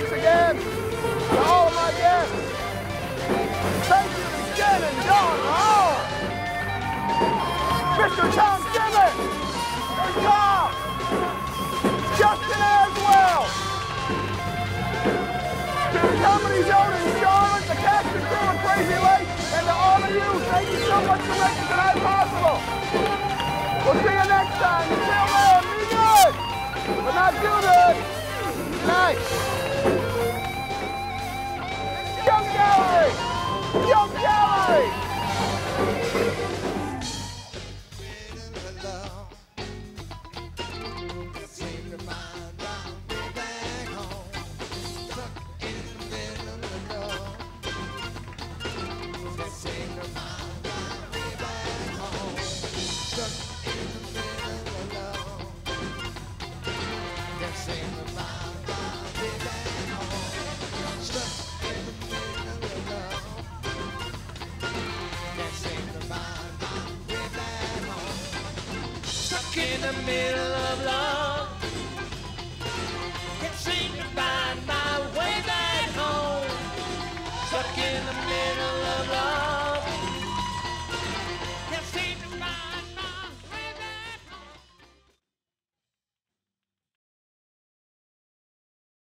thanks again to all of my guests. Thank you to Jen and John Hall, Mr. Tom Gibbons, and Tom, Justin Aswell, to the Comedy Zone in Charlotte, the cast and crew of Crazy Late, and to all of you, thank you so much for making tonight possible. We'll see you next time. Until then, be good, but not too good. Good night. Young Gallery! Young Gallery! in the middle of love. Can't seem to find my way back home. Stuck in the middle of love.